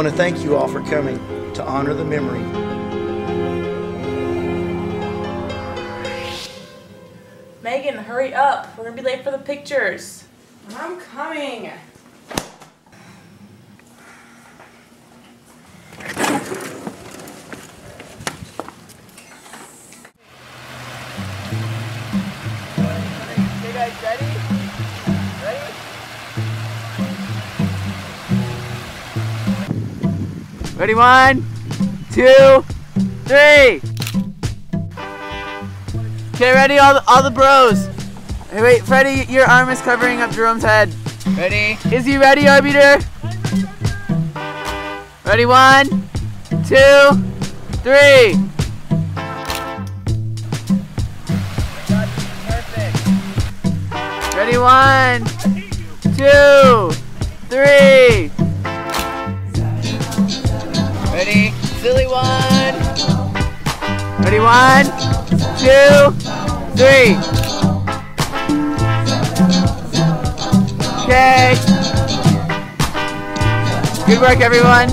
I want to thank you all for coming to honor the memory. Megan, hurry up. We're gonna be late for the pictures. I'm coming. Ready? One, two, three. Okay, ready? All the, all the bros. Hey, wait, Freddie, your arm is covering up Jerome's head. Ready? Is he ready, Arbiter? Ready? One, two, three. Ready? One, two, three. Silly one. Ready? One, two, three. Okay. Good work, everyone.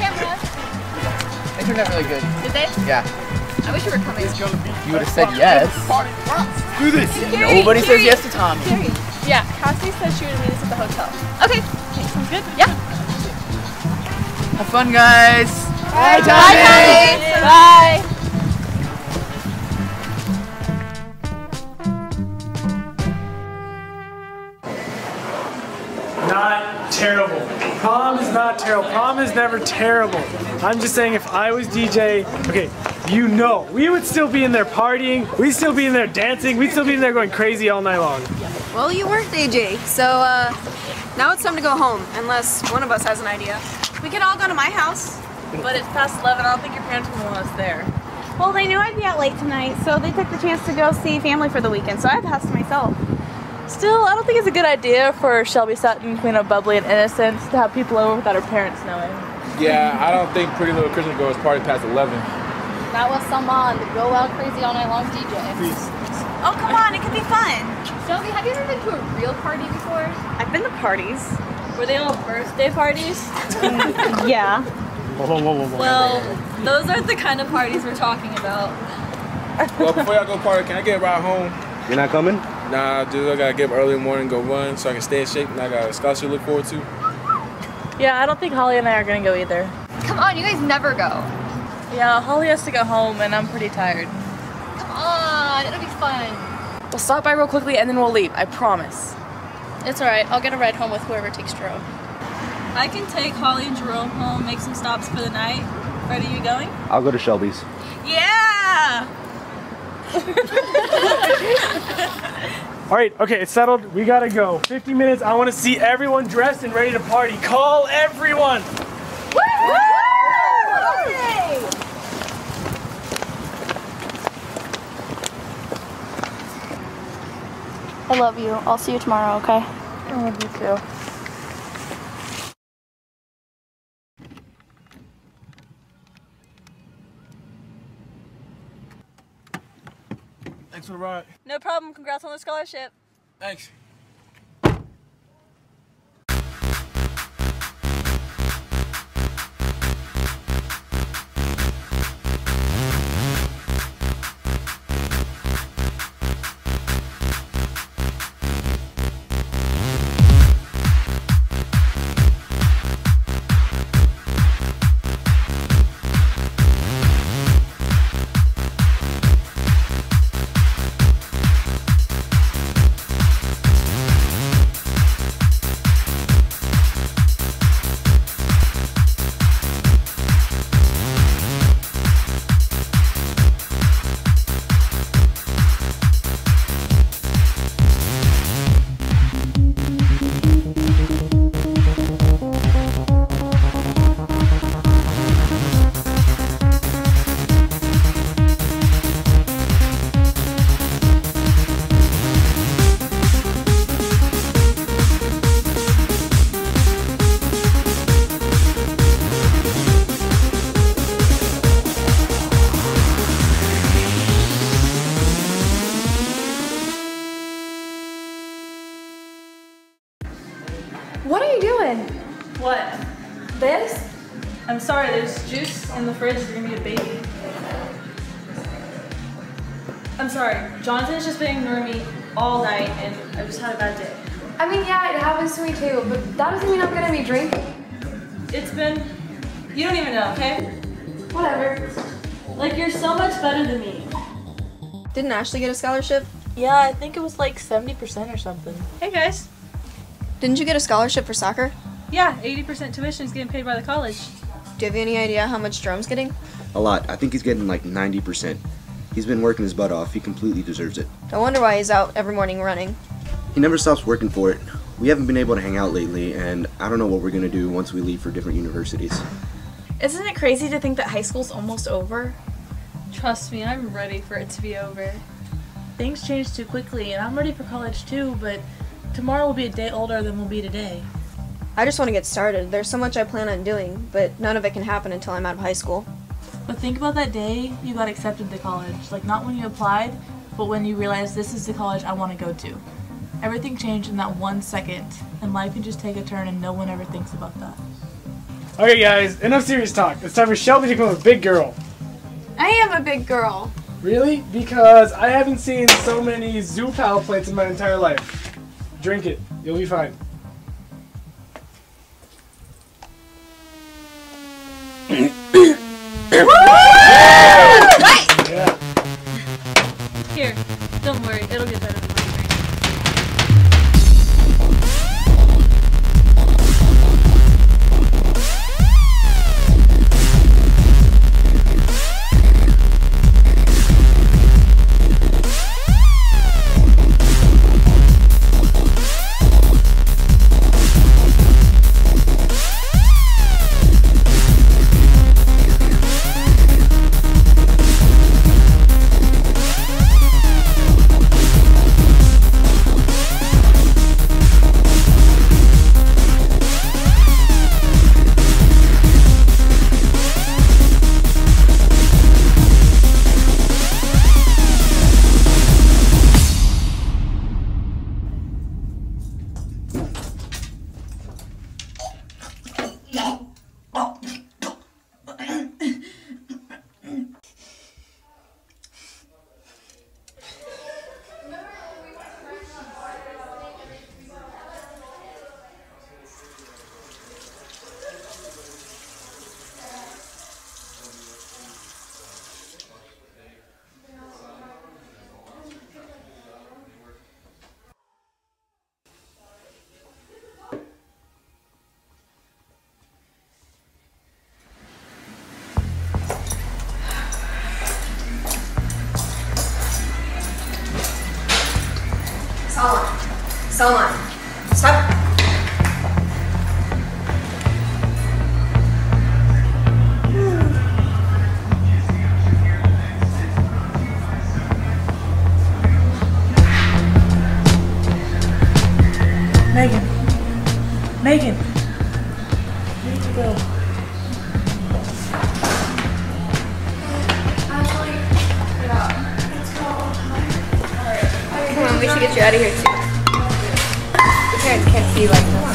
Camera. They turned out really good. Did they? Yeah. I wish you were coming. You would have said yes. Do this. Nobody says yes to Tommy. Yeah, Cassie said she would meet us at the hotel. Okay. Okay, sounds good. Yeah. Have fun, guys. Bye, Tommy. Bye. Not terrible. Prom is not terrible. Prom is never terrible. I'm just saying if I was DJ, okay, you know, we would still be in there partying, we'd still be in there dancing, we'd still be in there going crazy all night long. Well, you weren't DJ, so uh, now it's time to go home, unless one of us has an idea. We could all go to my house. But it's past 11. I don't think your parents will want us there. Well, they knew I'd be out late tonight, so they took the chance to go see family for the weekend, so I passed myself. Still, I don't think it's a good idea for Shelby Sutton, Queen of Bubbly and Innocence, to have people over without her parents knowing. Yeah, I don't think Pretty Little Christmas Girls party past 11. That was someone to go out crazy all night long DJ. Oh, come on, it could be fun. Shelby, have you ever been to a real party before? I've been to parties. Were they all birthday parties? Yeah. Whoa, whoa, whoa, whoa. Well, those aren't the kind of parties we're talking about. Well, before y'all go party, can I get a ride home? You're not coming? Nah, dude, I gotta get up early in the morning, go run, so I can stay in shape, and I got a scholarship to look forward to. Yeah, I don't think Holly and I are gonna go either. Come on, you guys never go. Yeah, Holly has to go home, and I'm pretty tired. Come on, it'll be fun. We'll stop by real quickly and then we'll leave. I promise. It's alright, I'll get a ride home with whoever takes Jerome. I can take Holly and Jerome home, make some stops for the night. Fred, are you going? I'll go to Shelby's. Yeah! All right, okay, it's settled. We gotta go. 50 minutes. I wanna see everyone dressed and ready to party. Call everyone. Love you. I'll see you tomorrow, okay? I love you too. Thanks for the ride. No problem. Congrats on the scholarship. Thanks. This? I'm sorry, there's juice in the fridge. You're gonna be a baby. I'm sorry. Jonathan's just been ignoring me all night, and I just had a bad day. I mean, yeah, it happens to me too, but that doesn't mean I'm gonna be drinking. It's been. You don't even know, okay? Whatever. Like, you're so much better than me. Didn't Ashley get a scholarship? Yeah, I think it was like 70% or something. Hey guys. Didn't you get a scholarship for soccer? Yeah, 80% tuition is getting paid by the college. Do you have any idea how much Jerome's getting? A lot. I think he's getting like 90%. He's been working his butt off. He completely deserves it. I wonder why he's out every morning running. He never stops working for it. We haven't been able to hang out lately, and I don't know what we're gonna do once we leave for different universities. Isn't it crazy to think that high school's almost over? Trust me, I'm ready for it to be over. Things change too quickly, and I'm ready for college too, but tomorrow will be a day older than we'll be today. I just want to get started. There's so much I plan on doing, but none of it can happen until I'm out of high school. But think about that day you got accepted to college. Like, not when you applied, but when you realized this is the college I want to go to. Everything changed in that one second, and life can just take a turn, and no one ever thinks about that. Okay, guys, enough serious talk. It's time for Shelby to become a big girl. I am a big girl. Really? Because I haven't seen so many zoo pal plates in my entire life. Drink it. You'll be fine. Woo! Solon. Stop. Parents can't see like this.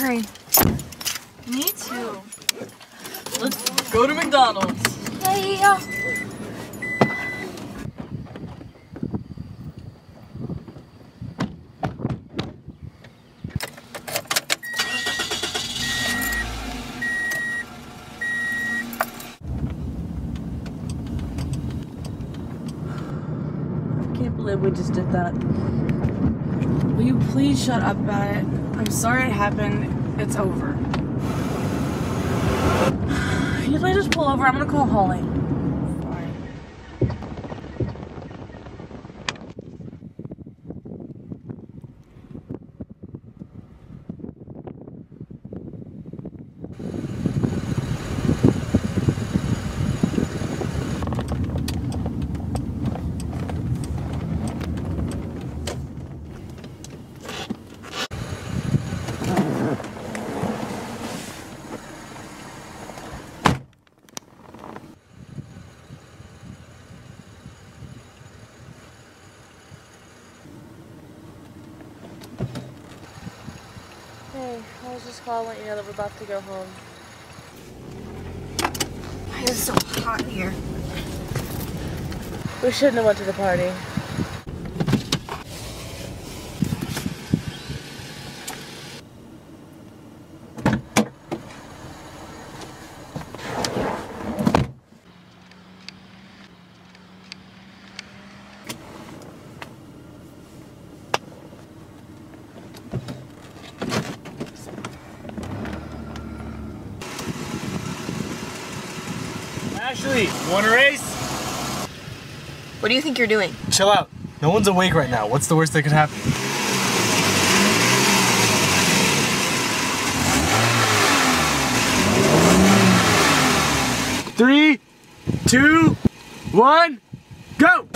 hungry. Me too. Let's go to McDonald's. Yeah. I can't believe we just did that. Will you please shut up about it? I'm sorry it happened. It's over. Usually I just pull over. I'm gonna call Holly. Was just calling you know that we're about to go home. Why is it so hot here? We shouldn't have went to the party. Ashley, you want a race? What do you think you're doing? Chill out. No one's awake right now. What's the worst that could happen? Three, two, one, go!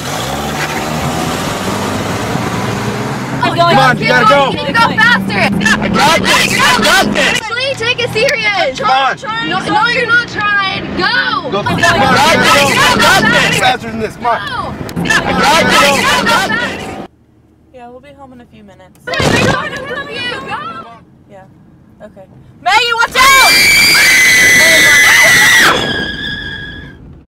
Come on, you gotta go. You need to go faster. I got this. I got this take it serious. I'm trying. trying no, no, you're not trying. Go. Go. Go. Go. Go. Go. Go. Go. Go. Go. Yeah, we'll be home in a few minutes. Wait, wait, no, I don't you. Go. Yeah. Okay. May, you watch out! Oh